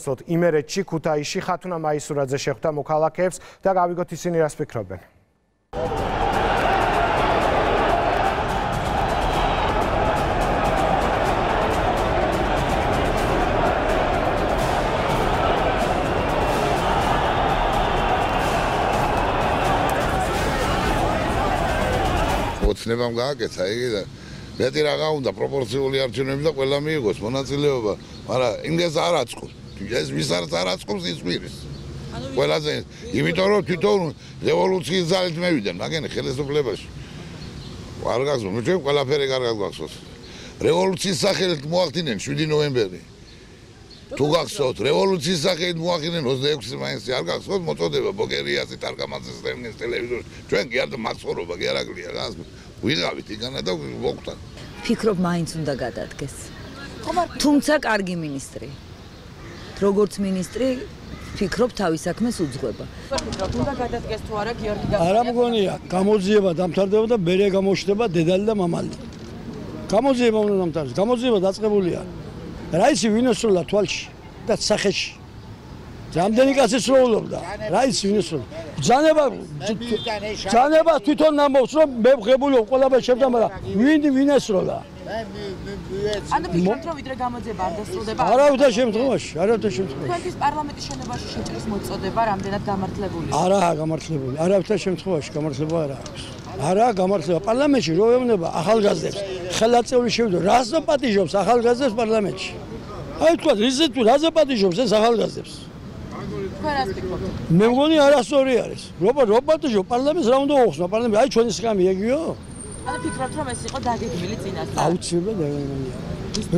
სოთ იმერეთში, ქუთაისში ხათუნა მაისურაძე შეხვდა მოქალაქეებს და გავიგოთ ისინი რას ფიქრობენ. ოცნებამ გააკეთა იგი და მეტი რაღა უნდა პროპორციული არჩევნები და ყველა მიიღოს მონაწილეობა, მაგრამ იმას არ აწყობს. ეს ვის არც არ აწყობს ის ყვირის. ყველაზე იმიტომ რომ თვითონ რევოლუციის ძალით მევიდნენ, მაგენი ხელისუფლებაში. არ გახსოვს, მე ჩვენ ყველაფერი კარგად გახსოვს. რევოლუციის სახელით მოახდინენ 7 ნოემბერი. თუ გახსოვთ, რევოლუციის სახელით მოახდინენ 26 მაისი, არ გახსოვთ მოწოდება ბოგერიასი თარგამაძის ტელევიზორში. ჩვენ კი არ მახსოვრობა კი არ აკლია გას. ვიღავით იქანა და მოხდა. ფიქრობ მაინც უნდა გადადგეს. თუმცა კარგი ministri. როგორც ministri ფიქრობ თავის საქმეს უძღვება. უნდა გადადგეს თუ არა გიორგი და არა მგონია, გამოძიება დამთავრდება და მერე გამოჩნდება დედალი და მამალი. გამოძიება უნდა დამთავრდეს. გამოძიება დაწყებულია. რა იცი ვინოსროლა თვალში და სახეში. რამდენი კაცი სრულობდა? რა იცი ვინოსროლა? ბძანება ბძანება თვითონ ნამობს რომ მე ვღებული ვარ ყველაფერს შემდა, მაგრამ ვინ ვინესროლა? ანუ ფიქრობთ რომ ვიდრე გამოძიება არ დასრულდება? არავითარ შემთხვევაში, არავითარ შემთხვევაში. თქვენთვის პარლამენტის შენობაში შეჭრის მოწოდება რამდენად გამართლებულია? არაა გამართლებული, არავითარ შემთხვევაში გამართლება არ აქვს. არაა გამართლება პარლამენტში რო ეუბნება ახალგაზრდებს. ხელაწეული შევიდო, რას დაპატიჟობს ახალგაზრდებს პარლამენტში? აი თქვა, რიზე თუ რაზე პატიჟობს ეს ახალგაზრდებს? მე მგონი არასწორი არის. რობა რო პატიჟო პარლამენტს რა უნდა უხსნა? პარლამენტი აი ჩვენი სკამი ეგიო? ანუ ფიქრობთ რომ ეს იყო დაგეგმილი წინასწარ? აუცილებლად დაგეგმილია.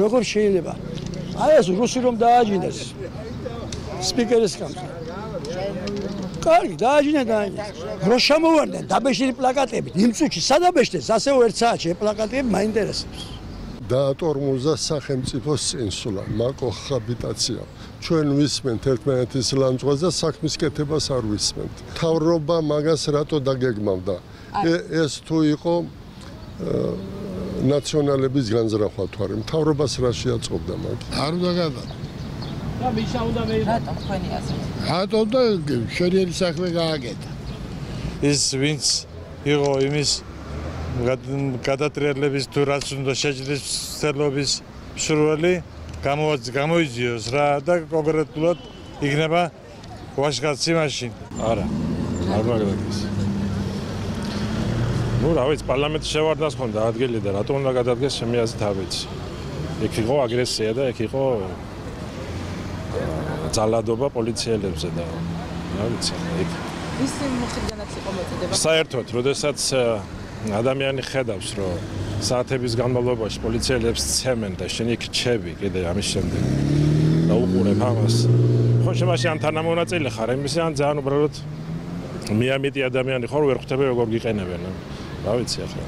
როგორ შეიძლება? აი ეს რუსი რომ დააჯინეს. სპიკერის სკამს. კარგი, დააჯინე დააჯინე. რო შემოვარდნენ დაბეშილი პლაკატები, იმ წუთში სადაბეშდეს, ასეო ერთ საათში პლაკატები მაინტერესებს. დაატორმუზა სახელმწიფოს წინსვლა, მაკო ხაბიტაცია. ჩვენ ვისმენთ ერთმანეთის ლანძღვას და საქმის კეთებას არ ვისმენთ. თავრობა მაგას რატო დაგეგმავდა? ეს თუ იყო ნაციონალების განზრახვა თუ არა, თავრობას რა შეაწყობდა მაგ? არ უნდა გადა. და მიშა უნდა მე რატო თქვენი აზრით? რატო და შერიერი საქმე გააკეთა. ის ვინც იყო იმის გადატრიალების თუ რაც უნდა შეჭრის ცდელობის მსროლელი გამოიძიოს რა და კონკრეტულად იქნება ვაშკაცი მაშინ. არა. არ მაგდაგეს. ნუ რა ვიცი, პარლამენტი შევარდას ხონდა ადგილი და რატომ უნდა გადადგეს შემი აზრით არ ვიცი. იქ იყო აგრესია და იქ იყო ძალადობა პოლიციელებზე და რა ვიცი, იქ ის მოხდანაც იყო მოწოდება. საერთოდ, როდესაც ადამიანი ხედავს, რომ საათების განმავლობაში პოლიციელებს ცემენ და შენ იქ ჩები კიდე ამის შემდეგ და უყურებ ამას. ხო შემაში ან თანამონაწილე ხარ, იმის ან ძალიან უბრალოდ მიამიტი ადამიანი ხარ, ვერ ხვდები როგორ გიყენებენ. რა ვიცი ახლა.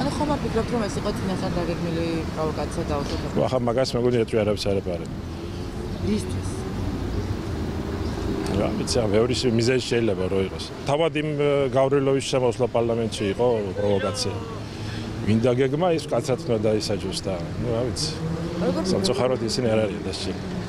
ანუ ხომ არ ფიქრობთ რომ ეს იყო წინასწარ დაგეგმილი პროვოკაცია და უთოთო? ახლა მაგას მეგონია თუ არაფერს არ ებარებ. ისთვის რა ვიცი, მეორე მიზეზი შეიძლება რო იყოს. თავად იმ გავრილოვის შემოსვლა პარლამენტში იყო პროვოკაცია. ვინ დაგეგმა ის კაცად უნდა დაისაჯოს და ნუ რა ვიცი. სამწუხაროდ ისინი არ არიან დასჭილი.